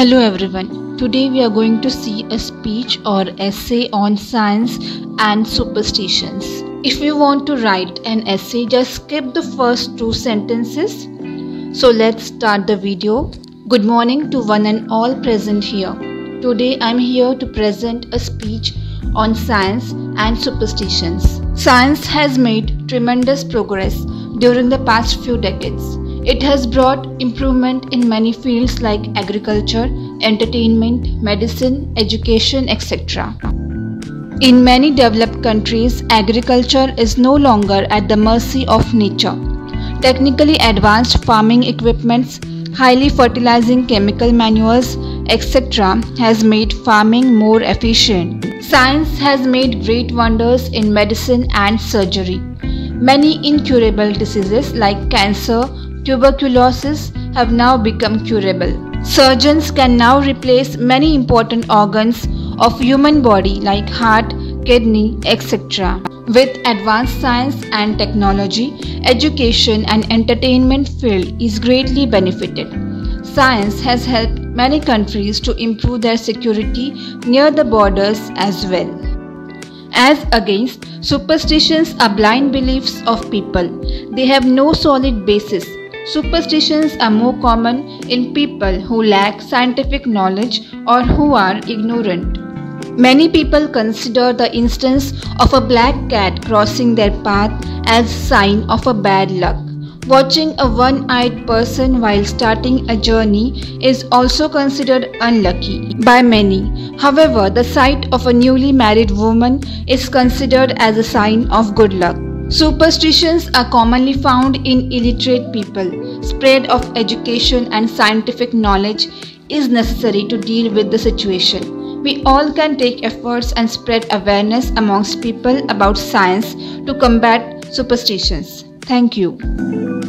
Hello everyone. Today we are going to see a speech or essay on science and superstitions. If you want to write an essay, just skip the first two sentences. So let's start the video. Good morning to one and all present here. Today I'm here to present a speech on science and superstitions. Science has made tremendous progress during the past few decades. It has brought improvement in many fields like agriculture, entertainment, medicine, education, etc. In many developed countries, agriculture is no longer at the mercy of nature. Technically advanced farming equipments, highly fertilizing chemical manures, etc. has made farming more efficient. Science has made great wonders in medicine and surgery. Many incurable diseases like cancer, tuberculosis have now become curable. Surgeons can now replace many important organs of human body like heart, kidney, etc. With advanced science and technology, education and entertainment field is greatly benefited. Science has helped many countries to improve their security near the borders as well. As against, superstitions are blind beliefs of people. They have no solid basis Superstitions are more common in people who lack scientific knowledge or who are ignorant. Many people consider the instance of a black cat crossing their path as sign of a bad luck. Watching a one-eyed person while starting a journey is also considered unlucky by many. However, the sight of a newly married woman is considered as a sign of good luck. Superstitions are commonly found in illiterate people. Spread of education and scientific knowledge is necessary to deal with the situation. We all can take efforts and spread awareness amongst people about science to combat superstitions. Thank you.